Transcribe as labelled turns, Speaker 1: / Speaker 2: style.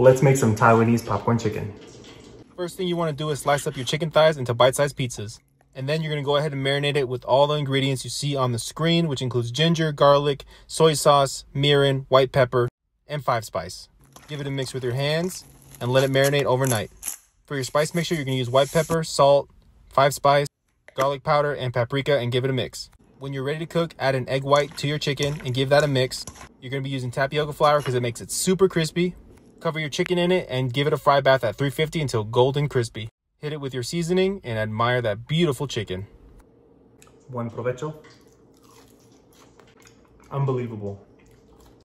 Speaker 1: let's make some Taiwanese popcorn chicken.
Speaker 2: First thing you want to do is slice up your chicken thighs into bite-sized pizzas. And then you're going to go ahead and marinate it with all the ingredients you see on the screen, which includes ginger, garlic, soy sauce, mirin, white pepper, and five spice. Give it a mix with your hands and let it marinate overnight. For your spice mixture, you're going to use white pepper, salt, five spice, garlic powder, and paprika and give it a mix. When you're ready to cook, add an egg white to your chicken and give that a mix. You're going to be using tapioca flour because it makes it super crispy. Cover your chicken in it and give it a fry bath at 350 until golden crispy. Hit it with your seasoning and admire that beautiful chicken.
Speaker 1: Buen provecho. Unbelievable.